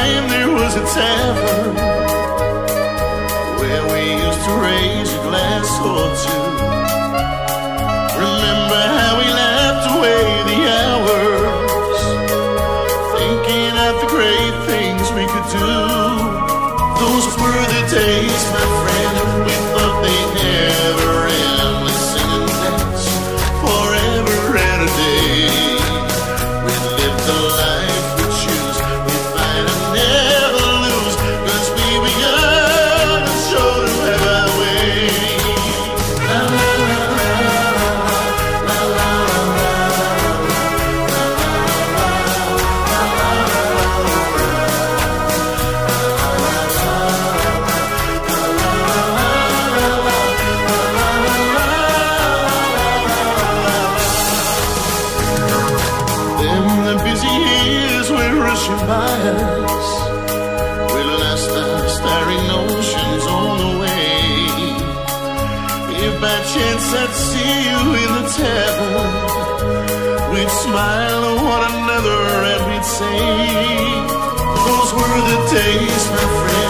time there was a tavern where we used to raise a glass or two. Remember how we laughed away the hours, thinking of the great things we could do. Those were the days, my us. We lost our starry notions on the way. If by chance I'd see you in the tavern, we'd smile at one another and we'd say, Those were the days, my friend.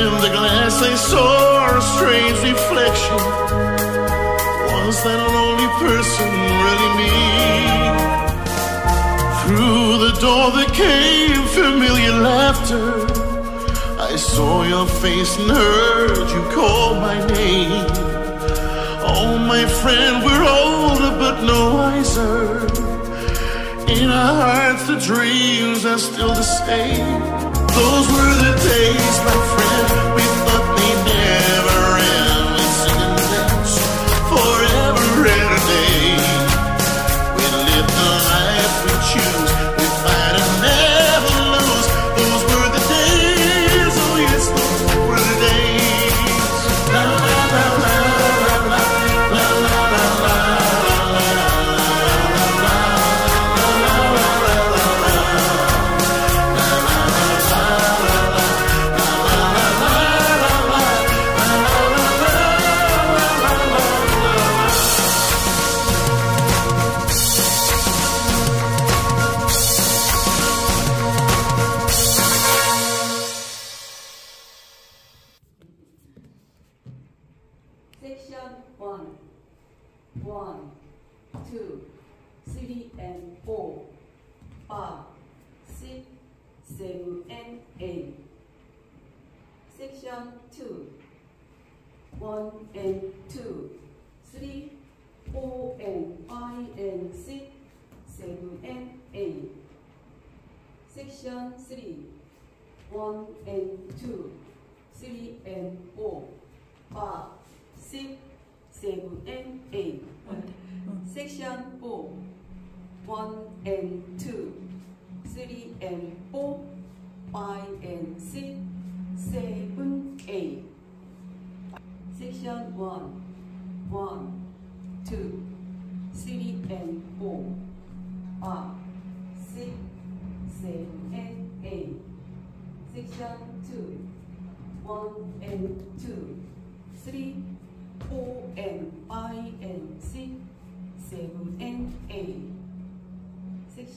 In the glass I saw a strange reflection. Was that lonely person really me? Through the door there came familiar laughter. I saw your face and heard you call my name. Oh, my friend, we're older but no wiser. In our hearts, the dreams are still the same. Those were the days, my friend, one, two, three and four. five, six, seven and eight. Section two, one and two, three, four and five and six, seven and eight. Section three, one and two, three and four, five, six, 7 and 8. Section 4, 1 and 2, 3 and 4, 5 and 6, 7, 8. Section 1, 1, 2, 3 and 4, 5, 6, 7 and 8. Section 2, 1 and 2, 3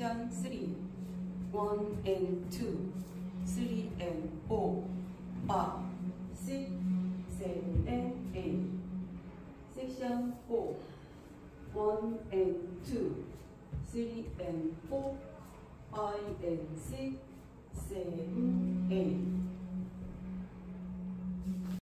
Section 3, 1 and 2, 3 and 4, 5, 6, 7 and 8. Section 4, 1 and 2, 3 and 4, 5 and 6, 7, 8.